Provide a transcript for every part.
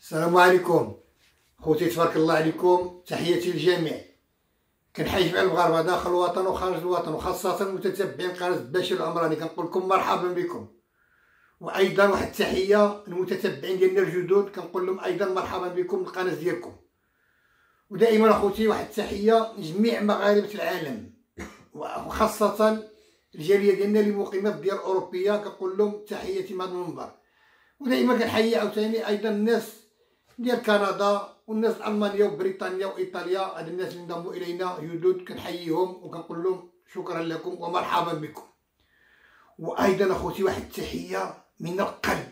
السلام عليكم. خوتي تبارك الله عليكم. تحياتي للجميع. كنحيي جميع المغاربه داخل الوطن وخارج الوطن وخاصة متتبعين قناة باشا العمراني. كنقول لكم مرحبا بكم. وأيضا واحد التحية للمتتبعين ديالنا الجدد كنقول لهم أيضا مرحبا بكم القناة ديالكم. ودائما أخوتي واحد التحية لجميع مغاربة العالم وخاصة الجالية ديالنا اللي مقيمة في الديار الأوروبية. كنقول لهم تحياتي من هذا المنبر. ودائما كنحيي عاوتاني أيضا الناس ديال كندا والناس المانيا وبريطانيا وايطاليا هاد الناس اللي انضموا الينا جدد كنحييهم وكنقول لهم شكرا لكم ومرحبا بكم وأيضا اخوتي واحد التحيه من القلب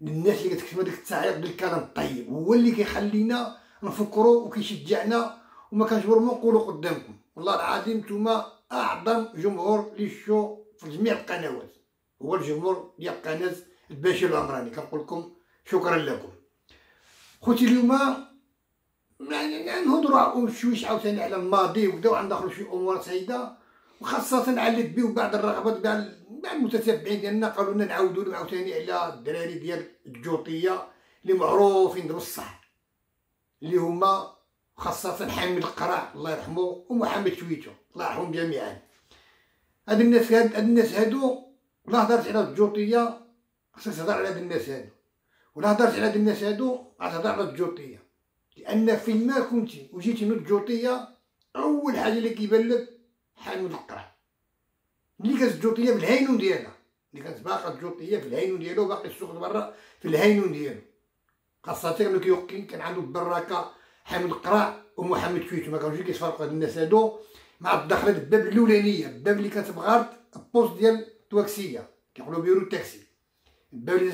للناس اللي كتكتب هذاك التعليق ديال الكلام الطيب هو اللي كيخلينا نفكروا وكيشجعنا وما كنجبروا ما نقولوا قدامكم والله العظيم نتوما اعظم جمهور للشو في جميع القنوات هو الجمهور ديال قناه الباشا العمراني كنقول لكم شكرا لكم خوتي اليوم يعني نهضروا شويش عاوتاني على الماضي وبداو عندنا شي أمور سعيدة. وخاصة على بيو بعض الرغبات كاع المتتبعين ديالنا قالوا لنا نعاودوا عاوتاني على الدراري ديال الجوطية اللي معروفين بصح اللي هما خاصة حامد القرع الله يرحمه ومحمد شويتو الله يرحمهم جميعا. هاد الناس هاد الناس هادو لا هضرت على الجوطية خصك تهضر على هاد الناس هادو. ولا هضرت على هاد الناس هادو غتهضر على الجوطية لأن فين ما كنتي وجيتي من الجوطية أول حاجة اللي كيبان لك حامد القرع ملي كانت الجوطية في الهينون ديالها. ملي كانت باقا الجوطية في الهينون ديالو باقي السوق برا في الهينون ديالو. خاصة ملي كيوقين كان عنده براكة حامد القرع ومحمد شويتو ما كانوش كيتفرقوا هاد الناس هادو. مع الدخلة الباب الأولانية الباب اللي كانت بغارت البوست ديال التواكسية كيقولوا بيرو التاكسي.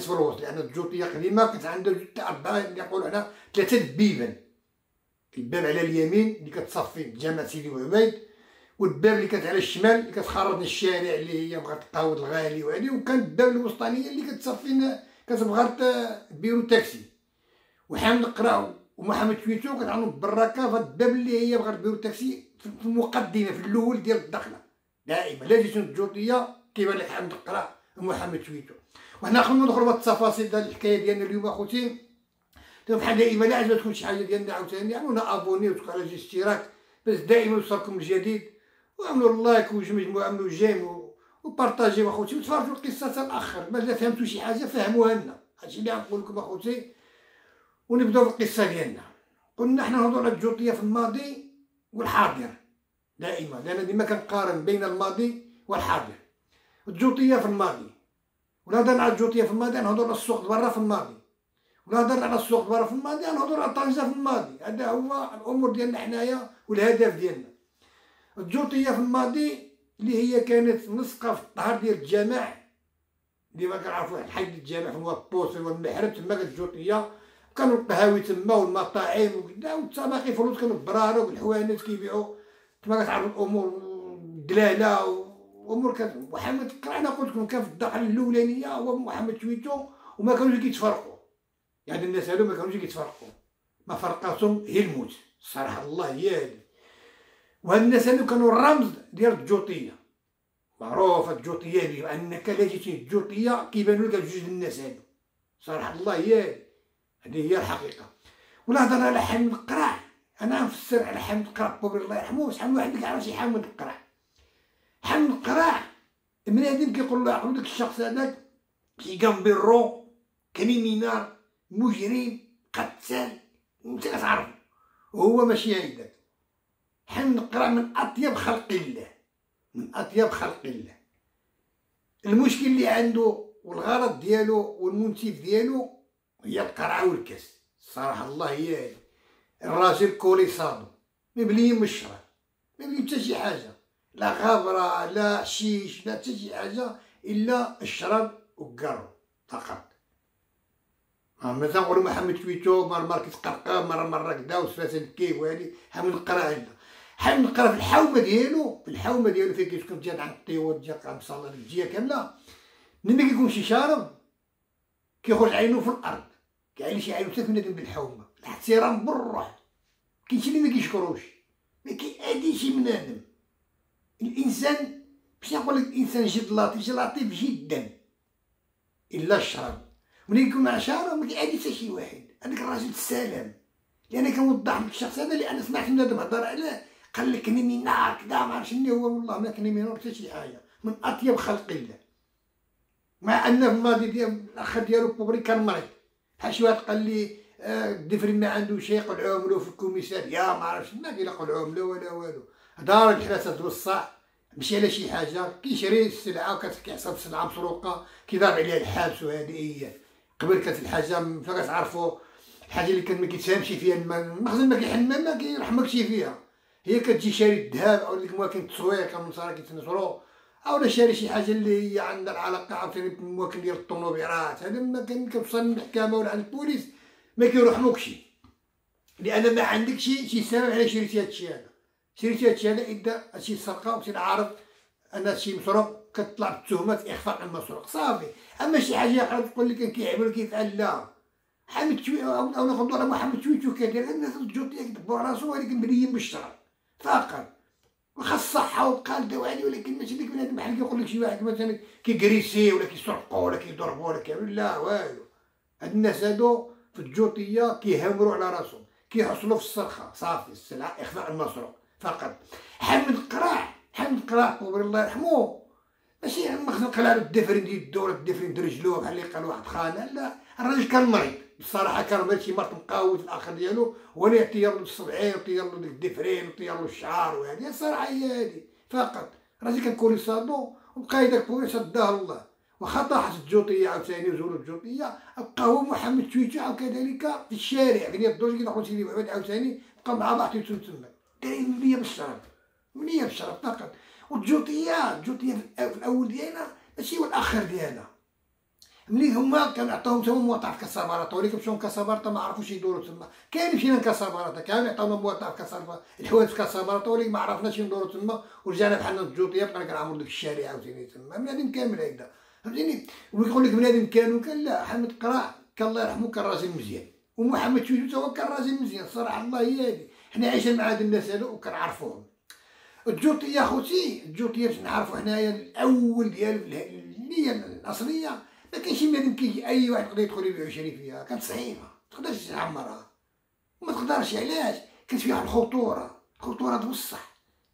في الوسط لأن الجوطية قديمة كانت عندها تاع اللي يقولوا هنا ثلاثة بيبان. الباب على اليمين اللي كتصفي جامع سيدي وعبيد والباب اللي كانت على الشمال اللي كتخرج الشارع اللي هي بغات تقاود الغالي وهادي وكان الباب الوسطانية اللي كتصفي كتبغات بيرو التاكسي وحامد القرع ومحمد شويتو كان عندهم في الباب اللي هي بغات ديرو التاكسي في المقدمة في الأول ديال الدخلة. دائما لا جيتو الجوطية كيبان لك حمد القرا ومحمد شويتو. وحنا خلينا ندخلوا في التفاصيل ديال الحكاية ديالنا اليوم أخوتي. بحال دائما لا عجبتكم شي حاجة ديالنا عاوتاني. عملونا abonner وتكون على جي اشتراك باش دائما يوصلكم الجديد وعملوا like وجمجموا عملوا j'aime وبارطاجيو أخوتي. وتفرجوا القصة للآخر. ما فهمتوا شي حاجة فهموها لنا. هادشي اللي غنقول لكم أخوتي. ونبداو في القصة ديالنا. قلنا حنا نهضروا على الجوطية في الماضي والحاضر. دائما. لأن ديما كنقارن بين الماضي والحاضر. الجوطية في الماضي. ولا هضرنا على الجوطية في الماضي نهضروا على السوق برا في الماضي. ولا هضرنا على السوق برا في الماضي نهضروا على طنجه في الماضي. هذا هو الأمور ديالنا حنايا والهدف ديالنا. الجوطية في الماضي اللي هي كانت نسقة في الطهر ديال الجامع اللي ما كنعرفوا الحي ديال الجامع هو البوس والمحرم تما كانت الجوطية. كانوا القهاوي تما والمطاعم وكذا وتا باقي فلوس كانوا البرارة والحوانت كيبيعوا تما كتعرفوا الأمور الدلالة كانت محمد قرعنا قلت لكم كان في الدخله الأولانية هو محمد شويتو وما كانوش كيتفرقوا. يعني الناس هادو ما كانوش كيتفرقوا. ما فرقاتهم هي الموت. الصراحه الله هي هادي وهاد الناس هادو كانوا الرمز ديال الجوطية. معروفة الجوطية هادي أنك لا جيتي الجوطية كيبانوا لك جوج الناس هادو. صراحة الله هي هادي هذه هي الحقيقة. ونهضر على حامد القراع أنا نفسر على حامد القراع بوبر الله يرحمه. شحال من واحد كيعرف شي حامد القراع حامد القراع بنادم كيقول له عقلو داك الشخص هذاك كيقام بالرو criminel مجرم قتال انت كتعرف وهو ماشي هيداك حامد القراع من أطيب خلق الله من أطيب خلق الله. المشكل اللي عنده والغرض ديالو والمنتج ديالو هي القرعة والكاس. الصراحة الله هي الراجل كولي صادو مبلي من الشراب مبلي حتى شي حاجة. لا غابرة لا حشيش لا حتى شي حاجة إلا الشراب والقرو فقط. مثلا نقولو محمد تويتو مرة مرة كيتقرقى مرة مرة كدا وسفاسة الكيف وهادي حامل القرا عندنا حامد القرا في الحومة ديالو في الحومة ديالو فين كيسكن جات عند الطيور جات عند صالة الجهة كاملة. ملي كيكون شي شارب كيخرج عينو في الأرض. كاع اللي شي حتى بنادم بالحومة. الاحترام بالروح كاين شي اللي ما كيشكروش. ما كيأدي شي بنادم. الإنسان باش نقول لك الانسان جد لطيف شي لطيف جدا. إلا الشراب ملي يكون مع شراب ما كيأدي حتى شي واحد. هذاك الراجل تسالم لأن كنوضح لك الشخص هذا لأن سمعت بنادم هضر عليه قال لك نار كدا ما عرفتش شنو هو والله ما يمينو حتى شي حاجة. من أطيب خلق الله. مع أن الماضي ديال الأخ ديالو بوبري كان مريض. بحال شي واحد قال لي الدفري ما عنده شي يقلعوهم له في الكوميسار. يا ما عرفتش ما كيقلعوهم لا ولا والو. دار الحراسه توسع مشي على شي حاجة كيشري السلعة وكتحسب السلعة مسروقة كيضرب عليها الحابس وهذه هي قبل كانت الحاجة فكتعرفوا الحاجة اللي كان ما فيها المخزن ما كيحمل ما كيرحمكش فيها. هي كتجي شاري الذهب أو ديك مواكن التصوير كان النصارى كيتنصرو أو شاري شي حاجة اللي هي عندها العلاقة عاوتاني بالمواكن ديال الطوموبيلات هذا ما كان كتوصل للمحكمة ولا عند البوليس ما لأن ما عندك شي شي سبب على شريتي هادشي هذا. هادشي هذا اذا هادشي سرقة ومشي عارف أن هادشي مسروق كتطلع بالتهمات اخفاء المسروق صافي. أما شي حاجة أخرى تقول لك كيعمل كيفعل لا. حمد شوي أو ناخذ على محمد شوي كيدير الناس الجوطيه كتبوا راسو ولكن مليين بالشرع فقط. واخا الصحه وقال دوالي ولكن ماشي ديك بنادم بحال كيقول لك شي واحد مثلا كيكريسي ولا كيسرقوا ولا كيضربوا ولا كيعملوا لا والو. هاد الناس هادو في الجوطية كيهاوروا على راسهم كيحصلوا في السرخه صافي. السلعة اخفاء المسروق فقط. حمد قراع حمد قراع قبر الله يرحمو ماشي مخزن قلع الدفرين ديال الدولة الدفرين درجلوه بحال اللي قال واحد خانة. لا الراجل كان مريض. بصراحة كان مريض شي مرض مقاوت الآخر ديالو. ولا يطير له الصبعين ويطير له ديك الدفرين ويطير له الشعر وهذه. الصراحة هي هذه. فقط. الراجل كان كوليسادو وبقى يداك بوليس داه الله. وخا طاحت الجوطية عاوتاني وزولوا الجوطية هو محمد شويتو وكذلك في الشارع. يعني الدرج كيدخلوا سيدي بعد عاوتاني بقى مع بعض تما. دايرين مليه بالشرف مليه بالشرف فقط. والجوطيه الجوطيه في الأول ديالنا ماشي هو الآخر ديالنا. ملي هما كانوا عطاوهم تما مواطع في كاسابارطا ولكن مشاو كاسابارطا ما عرفوش يدوروا تما كاين مشينا لكاسابارطا كانوا يعطاونا مواطع في كاسابارطا الحوايج في كاسابارطا ولكن ما عرفناش ندوروا تما ورجعنا بحالنا الجوطيه بقينا كنعمروا ديك الشارع عاوتاني تما بنادم كامل هكذا فهمتيني؟ ويقول لك بنادم كان لا حمد قراع كان الله يرحمه كان راجل مزيان. ومحمد شويتو هو كان راجل مزيان صراحة الله هي هذه حنا عايشين مع هاد الناس هادو وكنعرفوهم الجوطيه خوتي الجوطيه باش نعرفوا حنايا الأول ديال اللي هي الأصلية. ما كاينش بنادم كيجي أي واحد يقدر يدخل يبيع ويشري فيها. كانت صعيبه ما تقدرش تعمرها وما تقدرش علاش؟ كانت فيها الخطورة. الخطورة توسع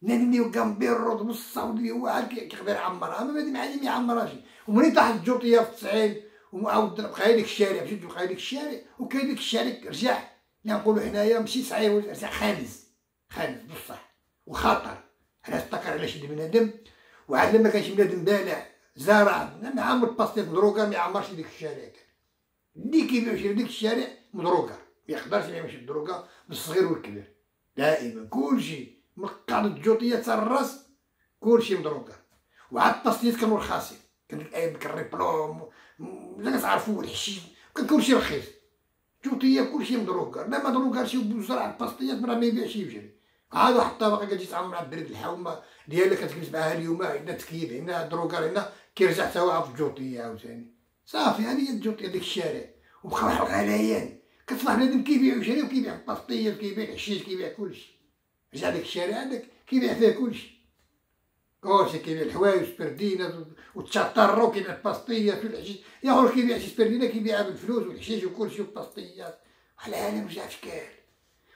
بنادم اللي وقع بيرو توسع واللي هو عاد كيقدر يعمرها. أما بنادم عادي ما يعمرهاش. ومني طاحت الجوطيه في التسعين وعاود بقى هذيك الشارع. مشيت بقى هذيك الشارع وكاين ديك الشارع رجع نقولوا حنايا ماشي صعيب رجع خامس خامس بصح. وخطر علاش تذكر على شي بنادم وعاد لما كانش بنادم بالع زارع لما عامل باستيت مدروكه ما يعمرش ديك الشارع كان. اللي كيبيع في ديك الشارع مدروكه ما يقدرش يمشي الدروكه بالصغير والكبير. دائما كلشي من قاعدة الجوطية حتى الراس كلشي مدروكه وعاد الباستيت كانوا رخاصين كان الأيام ديك الريبلوم لا تعرفوا الحشيش كان كلشي رخيص. جوطيه كلشي مدروكه لا مدروكه شي بزرع الباستيات مرة ما يبيعش يمشي عاد واحد الطبقه كتجي تعمر مع الدريد الحومه ديالك كتجلس معاها اليوم عندنا تكييف هنا دروكار هنا كيرجع حتى هو في الجوطيه عاوتاني صافي هذه هي الجوطيه ديك الشارع وبقى واحد الغليان كتصبح بنادم كيبيع ويشري وكيبيع البطيه وكيبيع الحشيش كيبيع كلشي رجع داك الشارع عندك كيبيع فيه كلشي كلشي كيبيع الحوايج سبردينة الباستية في الحشيش ياخذ كيبيع شي سبردينة كيبيعها بالفلوس والحشيش وكلشي والباستيات العالم رجع شكال.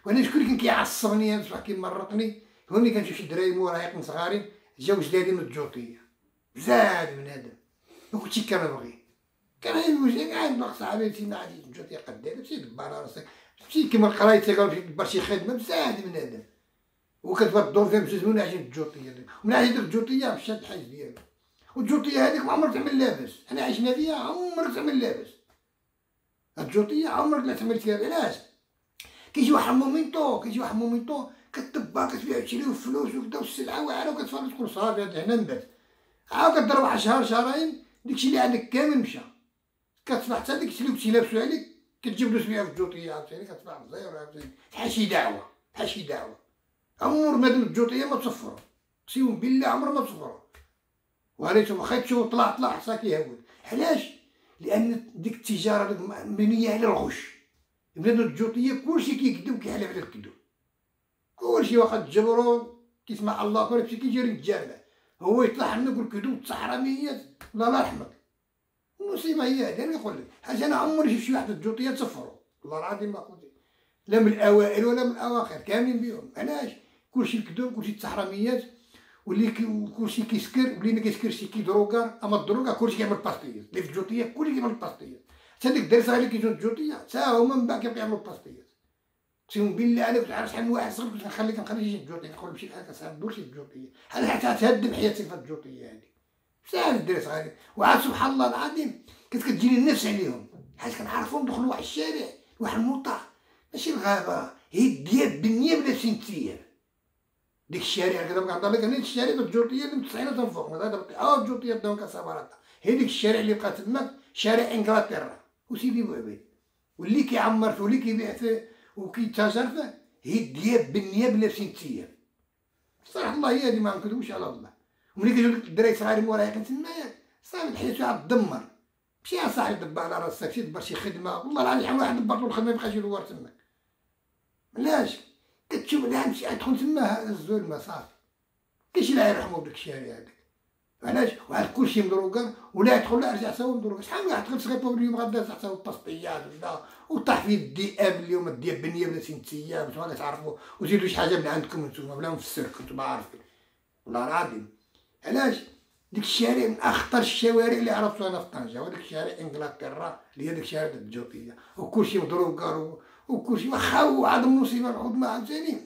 وأنا شكون اللي كان كيعصبني؟ بصح كيمرطني؟ هو ملي كنشوف شي دراري مراهقين صغارين جاو جدادين من الجوطية. زاد بنادم وكلشي كنبغي كان وجهي كاع باق صاحبي مشينا عادي الجوطية قدام مشي دبر راسك. مشي كيما القرايت قال دبر شي خدمة بزاف بنادم وكتبقى الدور فيها بجوج من عجين الجوطيه ومن عجين الجوطيه مشات الحاج ديالو والجوطية هذيك ما عمرك تعمل لابس حنا عشنا فيها عمرك تعمل لابس الجوطيه عمرك ما تعمل فيها علاش؟ كيجي واحد مومينتو كيجي واحد مومينتو كتبا كتبيع تشري فلوس وكدا والسلعة واعره وكتفرج تقول صافي هنا نبات عاود كضرب واحد شهر شهرين داكشي اللي عندك كامل مشى. كتصبح حتى داكشي اللي كنتي لابسو عليك كتجيب فلوس بيها في الجوطية عاوتاني كتصبح zéro عاوتاني. بحال شي دعوة بحال شي دعوة. عمر مادام الجوطيه ما تصفرو قسيم بالله عمر ما تصفرو وهذا واخا تشوف طلع طلع حصا كيهود علاش؟ لأن ديك التجارة مبنية على الغش. بنادم الجوطيه كلشي كيكذب كيحلف على الكذوب كلشي واخا تجبرو كيسمع الله أكبر يمشي كيجري الجامع هو يطلع لنا يقول كذوب الصحرانيات الله لا يرحمك. المصيبة هي هذه أنا نقول لك. حاجة أنا عمري شفت شي واحد الجوطيه تصفرو. والله العظيم ما قلت. لا من الأوائل ولا من الأواخر كاملين بهم. علاش؟ كلشي كذوب كلشي تحرميات واللي كلشي كيسكر واللي ما كيسكرش كيدروكار أما الدروكا كلشي كيعمل باستيات. اللي في الجوطيه كلشي كيعمل باستيات. حتى ديك الدرس اللي كيجيو الجوطيه حتى هما من بعد كيعملوا باستيات. اقسم بالله أنا كنت عارف شحال من واحد صغير كنت نخلي كنخلي يجي الجوطيه نقول نمشي بحال هكا ندور شي الجوطيه حتى تهدم حياتي في الجوطيه هادي؟ ساهل الدرس صغير وعاد سبحان الله العظيم كنت كتجيني النفس عليهم. حيت كنعرفهم دخلوا واحد الشارع واحد الموطأ. ماشي الغابة هي الدياب بالنياب لابسين الثياب ديك الشارع كذا كنهضر لك هنا الشارع الجوطيه اللي متصعينه من فوق هذا آه الجوطيه داو كاسابراتا هي ديك الشارع اللي بقى تماك شارع انجلترا وسيدي بوعبيد واللي كيعمر فيه واللي كيبيع فيه وكيتاجر فيه هي الدياب بالنياب لابسين الثياب صراحة الله هي هادي ما نكذبوش على الله وملي كيجيو الدراري صغار مورايا كنتمايا صافي الحياة عاد تدمر مشي يا صاحبي دبر على راسك مشي دبر شي خدمه والله العظيم واحد دبر له الخدمه ميبقاش يدور تماك علاش كتشوف لا مشي يدخل تما الظلمه صافي. كاينش لا يرحمو بداك الشارع هذاك علاش؟ وعاد كلشي مدروكا ولا يدخل لا رجع سوا مدروكا شحال واحد دخل صغير اليوم غدا تحت التسطيات ولا وطاح في الذئاب اليوم الذئاب بنية بلا سين تياب نتوما كتعرفوا وزيدوا شي حاجة من عندكم نتوما بلا نفسركم نتوما عارفين. والله العظيم. علاش؟ ديك الشارع من أخطر الشوارع اللي عرفتو أنا في طنجة وديك الشارع إنجلترا اللي هي ديك الشارع الجوطية. وكلشي مضروب وكلشي. واخا هو عاد المصيبه العظمى عاوتاني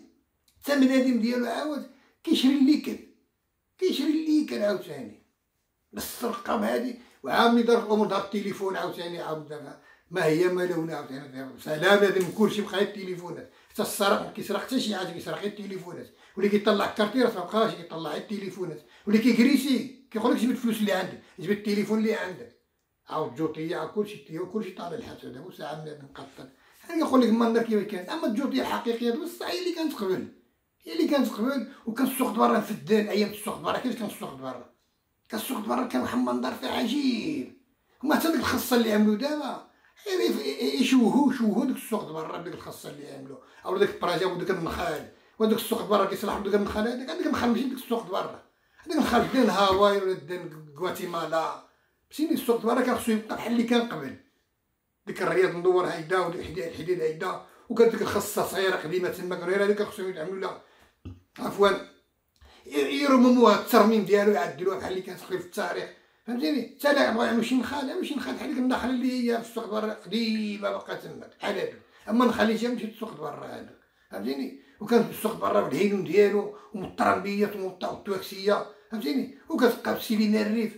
حتى بنادم ديالو عاود كيشري الليكن كيشري الليكن عاوتاني بس الرقم هادي وعاود ملي دار الأمور دار التليفون عاوتاني عاود ما هي ما لونها عاوتاني سلام هذا كلشي بقى التليفونات. حتى السرق كيسرق حتى شي حاجة كيسرق غير التليفونات. واللي كيطلع الكارتيرات ما بقاش كيطلع غير التليفونات. واللي كيكريسي كيقول لك الفلوس اللي عندك. جيب التليفون اللي عندك. عاود عاود كلشي كلشي طالع الحبس. هذا وساعه بنادم مقطن أنا كيقول لك المنظر كيف كانت أما الجوطيه الحقيقيه بصح هي اللي كانت قبل هي اللي كانت قبل وكان السوق برا فدان أيام السوق برا كيفاش كان السوق برا كان السوق برا كان واحد المنظر فيه عجيب. هما حتى ديك الخصة اللي عملوا دابا يشوهوا يشوهوا ديك السوق برا بديك الخصة اللي عملوا أو ديك البراجا وديك النخال وديك السوق برا كيصلحوا ديك النخال هذاك هذاك النخال ماشي ديك السوق برا هذاك النخال دين هاواي ولا دين غواتيمالا ماشي السوق برا كان خصو يبقى بحال اللي كان قبل. ديك الرياض مدور هيدا وديك الحديد الحديد هيدا وكانت ديك الخصه صغيره قديمة تما غير هذيك خصهم يعملوا لها. عفوا. يرمموها الترميم ديالو يعدلوها بحال اللي كانت في التاريخ. فهمتيني؟ حتى لا بغا يعملوا شي نخال يعملوا شي نخال بحال ديك النخله اللي هي في السوق برا قديمة باقا تما بحال هادو. أما نخلي جا مشيت السوق برا هذا فهمتيني وكان السوق برا بالهيلون ديالو ومطرمبيات ومطاوكسيه فهمتيني؟ وكتبقى في سيلينا الريف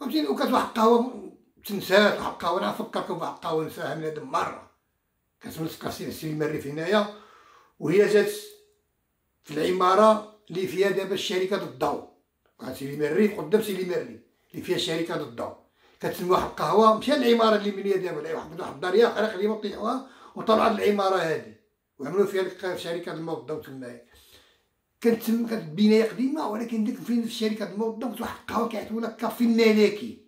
فهمتيني؟ وكانت واحد القهوة تنسات واحد القهوه أنا نفكركم بواحد القهوه نساها من هاد مره كتبقى سيلينا الريف هنايا وهي جات في العمارة اللي فيها دابا الشركة الضوء سيليما الريف قدام سيليما الريف اللي فيها شركه الضوء كتسمي واحد القهوه مشى العماره اللي بنيه دابا واحد واحد الدار قرا قديمه طيحوها وطلعت العماره هذه وعملوا فيها شركة الماء والضوء تمايا كانت كانت بنايه قديمة ولكن ديك فين في شركة الماء والضوء واحد القهوه لها كافي الملكي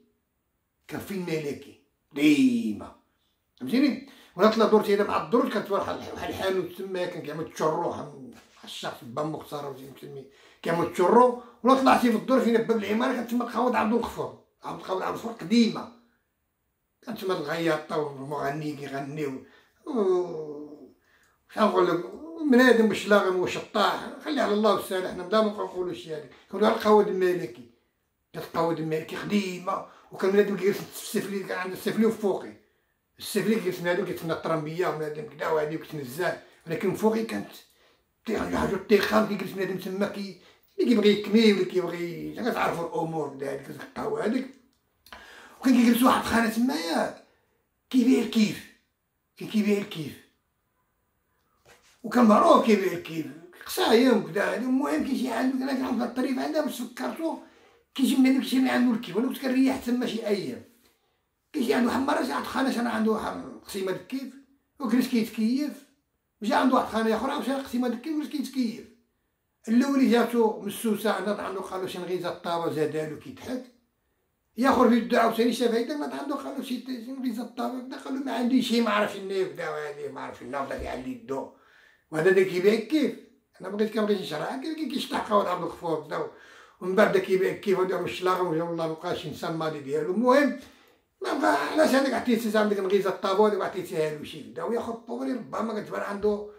كافي الملكي ديما فهمتيني؟ ولا طلع دورتي هنا مع الدروج كانت واحد الحانوت تما كان كيعمل churro الشخص با مختار مسمي كيعمل churro. ولا طلعتي في الدور فين باب العمارة كانت تما القهوه عبد الغفور. عبد الغفور عبد الغفور قديمة. كانت تما الغياطة والمغني كيغنيو شحال نقول لك؟ بنادم واش لاغم واش خلي على الله والسهل حنا بلا ما نقولوا شي هذيك كانوا على القهوه المالكي كانت القهوه المالكي قديمة. وكان كيجلس في السفلي كان عنده السفلي وفوقي. السفلي كيجلس بنادم كيتسنى الطرمبية وبنادم كدا وهادي وكتنزاه ولكن فوقي كانت حاجة الطيخان كيجلس بنادم تما كي اللي كيبغي يكمي واللي كيبغي كتعرفوا الأمور ديك القهوه هذيك وكان كيجلس واحد الخانة تمايا كيبيع الكيف. كان كيبيع الكيف. وكان معروف كيف كيف قصايم وكذا المهم كيجي عنده كان كنعرف الطريف عندها باش فكرتو من الشيء اللي عنده الكيف وأنا كنت كنريح تما شي أيام. كيجي عنده واحد المره جا عند خانة أنا عنده واحد قسيمة د الكيف وجلس كيتكيف. وجا عنده واحد خانة أخرى عاوتاني قسيمة د الكيف وجلس كيتكيف. الأول جاتو مسوسة عندها عنده قالو شي نغيزة الطابة زادالو كيضحك ياخر في يدو عاوتاني شاف هيدا ما عنده قالو شي نغيزة الطابة قالو ما عندي شي ما عرفش النيف دا هادي ما عرفش النافذه بدا كيعلي يدو وهذا دا كيبيع كيف أنا بغيت كنبغي نشرح كي كيشطح قهوه عبد الغفور بدا ومن بعد كيبيع كيف ودا الشلاغة والله مابقاش انسان مالي ديالو. المهم ما بغا علاش هذاك عطيتي زعما ديك الغيزه الطابو هذيك عطيتيها له شي؟ بدا وياخذ بوبري ربما كتبان عنده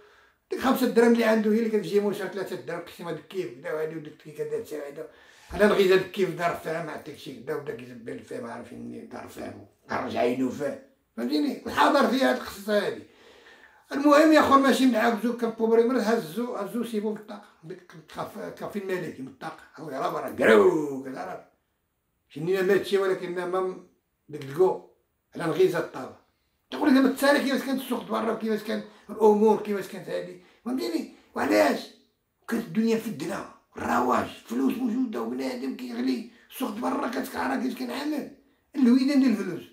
ديك خمسة درهم اللي عنده هي اللي كتجي موشا ثلاثة درهم. قسيمة ديك كيف؟ بدا وهادي وديك كي كدات هذا أنا الغيزه ديك كيف دار فيها؟ ما عطيك شي. بدا وبدا كيزبل فيها ما عارف دار فيها. خرج عينو فيها. فهمتيني؟ وحاضر فيها هاد القصة هادي. المهم يا خو ماشي كان بوبري مرض هزو هزو سيبو في الطاقه ديك كافي الملكي من الطاقه هو يلاه برا كراو كذا شنينا ماتشي ولكن ما الكو على الغيزه الطابة. تقول لك التاريخ كيفاش كانت السوق برا وكيفاش كان الأمور كيفاش كانت هادي. فهمتيني؟ وعلاش؟ كانت الدنيا في الدنا الرواج فلوس موجودة وبنادم كيغلي السوق برا كتكعرا كيفاش كنعمل الويدان ديال الفلوس.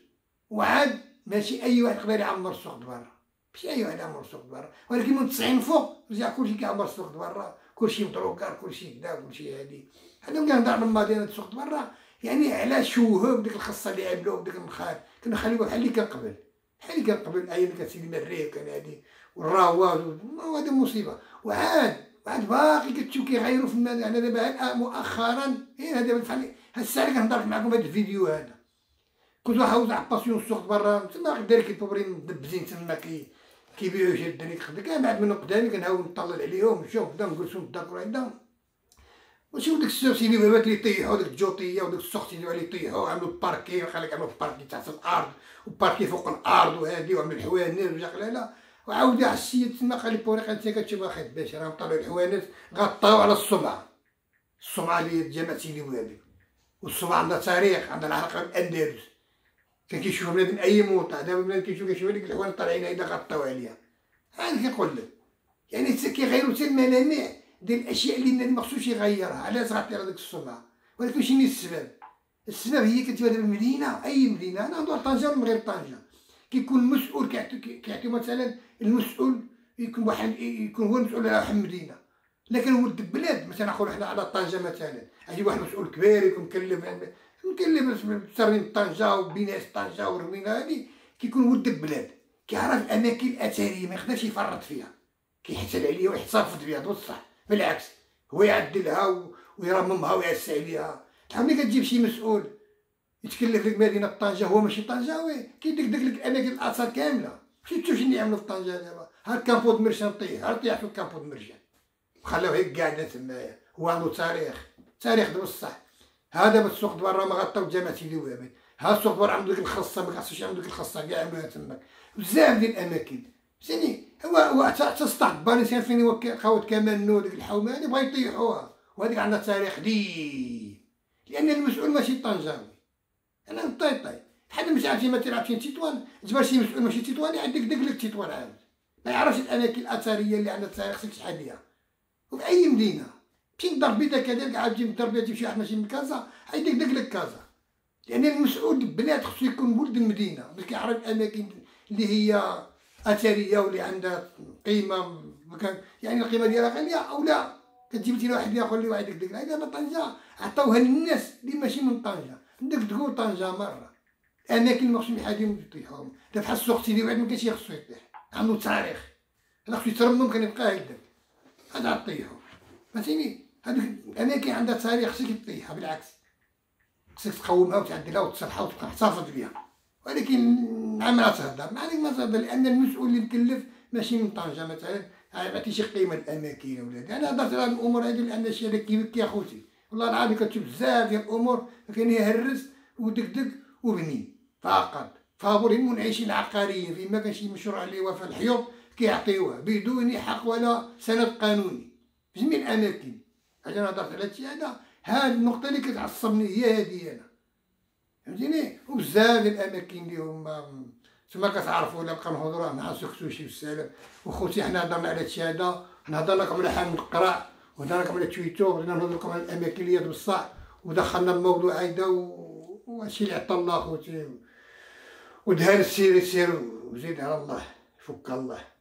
وعاد ماشي أي واحد يقدر يعمر السوق برا ماشي اي واحد يعمر السوق برا ولكن من 90 فوق رجع كلشي كيعمر السوق برا كلشي مطروكار كلشي كدا كلشي هادي هذا كنهضر من المدينة السوق برا يعني على شوهه بديك الخصه اللي عملوه بديك النخال كنخليوه بحال اللي كان قبل بحال اللي قبل أيام سيدي مريم كان هادي والراوات وهذا مصيبه وعاد وعاد باقي كتشوف كيغيروا في المال أنا دابا مؤخرا هنا دابا بحال هاد الساعة اللي كنهضر معكم هاد الفيديو هذا كنت واحد وضع باسيون السوق برا تما داري كيبوبرين مدبزين تما كي كيبيعوا شي الدنيا كاع بعد منهم قدامي كنعاود نطلع عليهم نشوف بدا نجلسو نتذاكروا عندهم. ماشي وديك السوسيلي بابات اللي يطيحوا ديك الجوطية وديك السوختي اللي يطيحوا عملوا باركي وخليك عملوا باركي تحت الأرض وباركي فوق الأرض وهادي وعملوا الحوانت وجا وعاود على السيد تما قال لي بوريق انت كتشوف أخي باش راهم طلعوا الحوانت غطاو على الصبع الصبع اللي جامع سيدي وهادي والصبع عندها تاريخ عندها العلاقة بالأندلس. كان كيشوف بنادم أي موطع دابا بنادم كيشوف كيشوف هذيك الحوانت طالعين هيدا غطاو عليها هذا كيقول لك. يعني كيغيروا حتى الملامح ديال الأشياء اللي النادي مخصوص يغيرها. علاش غطي ديك الصبع ولكن شنو السبب؟ السبب هي كتبان دابا المدينة أي مدينة؟ أنا ندور طنجه من غير طنجه كيكون المسؤول كيعطي مثلا المسؤول يكون واحد يكون هو المسؤول على واحد المدينة. لكن ولد البلاد مثلا نقول حنا على طنجه مثلا. أجي واحد مسؤول كبير يكون مكلف مكلف بترميم طنجة وبناء طنجة والروينه هذه كيكون ولد البلاد كيعرف الأماكن الأثرية ما يقدرش يفرط فيها. كيحتل عليها ويحتفظ بها بصح. بالعكس هو يعدلها ويرممها ويعسى عليها. شحال ملي كتجيب شي مسؤول. يتكلف لك مدينة طنجة هو ماشي طنجاوي كيدقدق لك الأماكن الاثار كاملة. مشي تشوف شنو يعملوا في طنجة دابا. ها الكامبو مرشان طيح ها طيح في الكامبو مرشان خلاوه هيك قاعدة تمايا. هو عنده تاريخ. تاريخ بصح. هذا بالسوق برا ما غطاو سيدي وهبي ها السوق برا عنده ديك الخصه ما كاع عنده ديك الخصه كاع عملوها تماك بزاف ديال الأماكن. فهمتيني هو هو حتى سطح باليسيان فين خاوت كمال نو ديك الحومة بغا يطيحوها. وهذيك عندها تاريخ ديب لأن المسؤول ماشي طنجاوي. أنا طيطي حد مش عارف ما تلعب شي تيتوان. جبر شي مسؤول ماشي تيتوان يعدك دق لك تيتوان عاد. ما يعرفش الأماكن الأثرية اللي عندها تاريخ تشحال ليها وفي أي مدينة. مشي ندار بيتا كذلك عاد تجي ندار بيتا شي واحد ماشي من كازا؟ عيدك دق لك كازا. لأن المسؤول البلاد خصو يكون ولد المدينة باش كيعرف الأماكن اللي هي أثرية واللي عندها قيمة يعني القيمة ديالها غالية أو لا. كتجيب لي واحد ياخذ لي واحد يديك هذا طنجة عطاوها للناس اللي ماشي من طنجة. تقول طنجة مرة. الأماكن مخصوص يحاولوا يطيحوهم. دا بحال السوق سيدي وعد ما كاينش خصو يطيح. عنده تاريخ. هذا خصو يترمم كان يبقى هكذاك هذا طيحو فهمتيني؟ هذوك الاماكن عندها تاريخ خصك تطيحها بالعكس. خصك تقومها وتعدلها وتصلحها وتبقى محتفظ بها. ولكن عمرها تهضر ما عليك ما تهضر لأن المسؤول اللي مكلف ماشي من طنجة مثلا. عرفتي شي قيمة الاماكن ولادي. أنا هضرت على الأمور هذه لأن الشيء هذا كيف يا خوتي والله العظيم كتشوف بزاف ديال الأمور كان يهرس ودقدق وبني. فقط. فابور المنعشين العقاريين فيما كان شي مشروع اللي هو في الحيوط كيعطيوه بدون حق ولا سند قانوني. في جميع الأماكن. أنا هضرت على هذا هاد النقطة اللي كتعصبني هي هادي أنا. فهمتيني؟ وبزاف الأماكن اللي هما تما كتعرفوا ولا بقى نهضروا مع سكسوشي والسلام وخوتي حنا هضرنا على هادشي هذا حنا هضرنا لكم على حال نقرأ وهضرنا لكم على تويتر وهضرنا نهضر لكم على الأماكن اللي بصح ودخلنا الموضوع هيدا وهادشي اللي عطا الله خوتي. ودهان السير سير وزيد على الله فك الله.